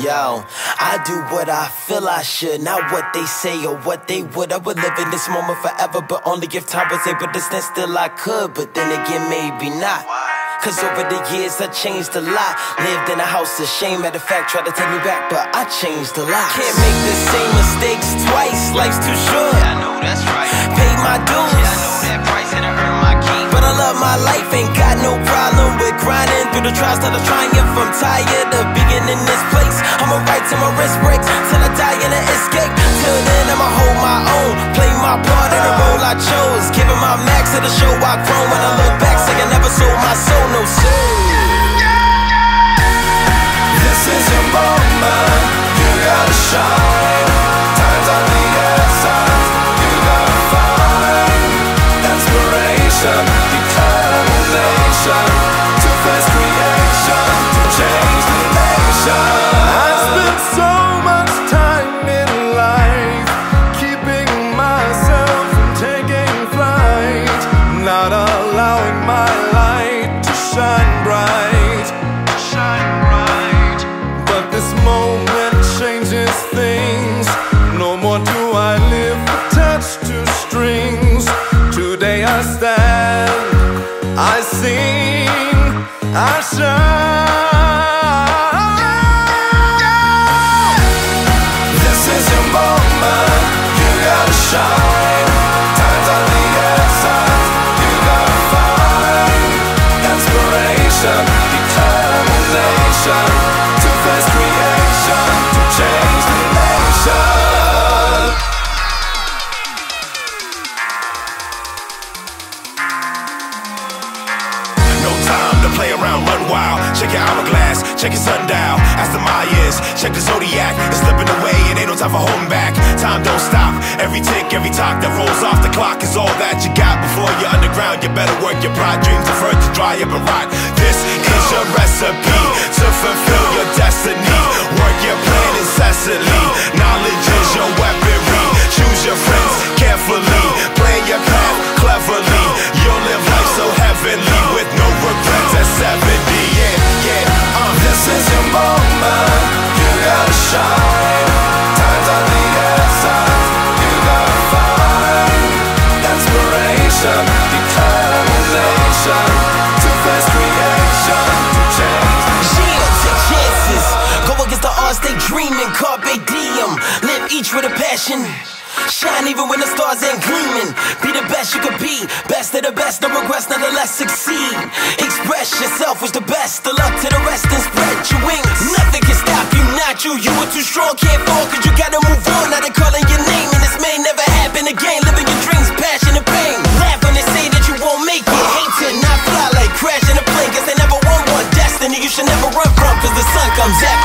Yo, I do what I feel I should, not what they say or what they would. I would live in this moment forever, but only if time was able to stand still I could. But then again, maybe not. Cause over the years I changed a lot. Lived in a house of shame, matter of fact, tried to take me back, but I changed a lot. Can't make the same mistakes twice, life's too short. Yeah, I know that's right. Paid my dues. Yeah, I know that price and I earned my keep. But I love my life, ain't got no problem with grinding the trials that I'm. I'm tired of being in this place. I'ma write till my wrist breaks, till I die in an escape. Till then, I'ma hold my own, play light to shine bright. Shine bright. But this moment changes things. No more do I live attached to strings. Today I stand, I sing, I shine. Check your hourglass, check your sundial. Ask the Mayans, check the zodiac. It's slipping away, and ain't no time for holding back. Time don't stop. Every tick, every talk that rolls off the clock is all that you got. Before you're underground, you better work your pride. Dreams deferred to dry up and rot. This is your recipe to fulfill your destiny. Work your plan incessantly. Carpe diem. Live each with a passion. Shine even when the stars ain't gleaming. Be the best you could be. Best of the best, no regrets, nonetheless succeed. Express yourself was the best. The luck to the rest and spread your wings. Nothing can stop you, not you. You were too strong, can't fall, cause you gotta move on. Now they calling your name, and this may never happen again. Living your dreams, passion and pain. Laugh when they say that you won't make it. Hate to not fly like crashing a plane, cause they never won one destiny you should never run from, cause the sun comes after